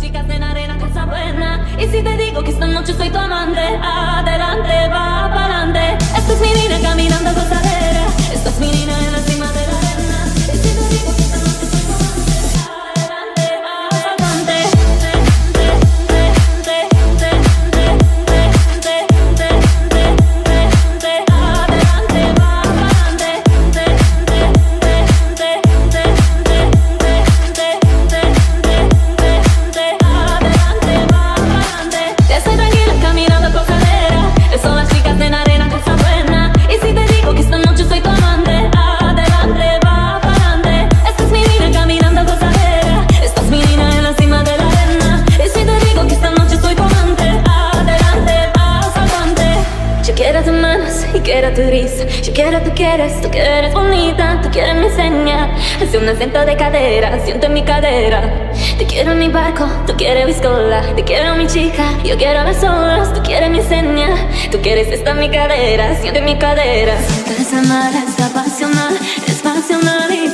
chicas en arena, cosa buena. Y si te digo que esta noche soy tu amante, adelante, va para adelante. Esta es mi vida caminando quiero tu risa. Yo quiero tú quieres, tú que eres bonita, tú quieres mi seña. Hace un acento de cadera, siento en mi cadera. Te quiero en mi barco, tú quieres biscola. Te quiero mi chica, yo quiero las olas, tú quieres mi seña. Tú quieres esta mi cadera, siento en mi cadera. Sientes amar, es apasional, es pasional y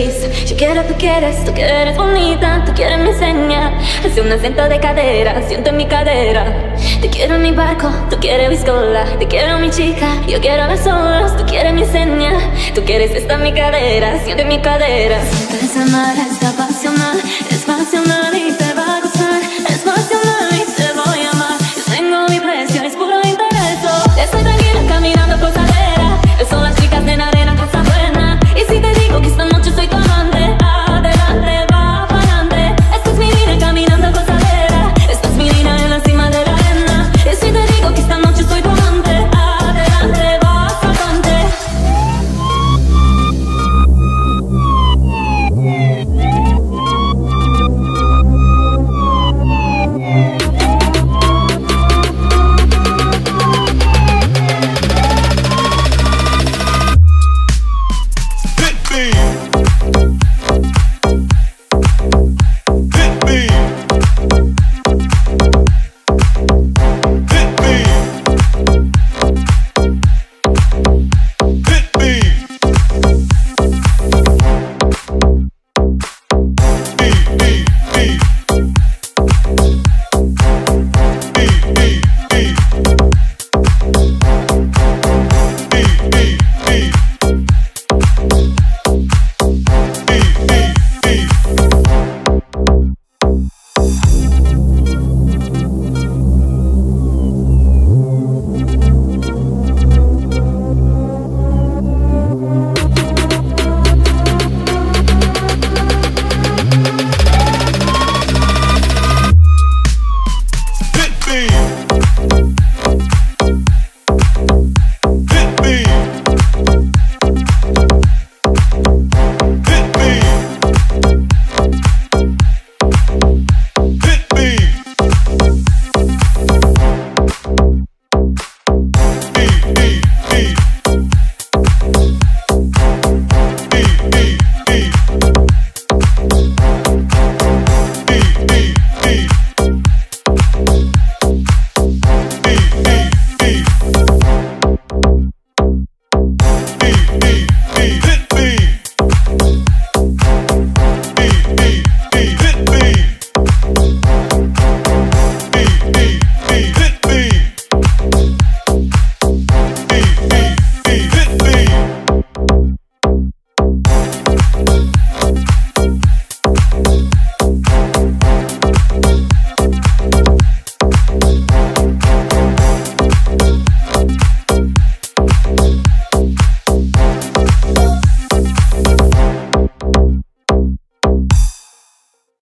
risa. Yo quiero tú quieres, tú que eres bonita, tú quieres mi seña. Hace un acento de cadera, siento en mi cadera. Te quiero en mi barco, tú quieres biscola. Te quiero mi chica, yo quiero las olas, tú quieres mi seña. Tú quieres esta mi cadera, siento en mi cadera. Sientes amar, es apasional, es pasional va. Es pasional y te voy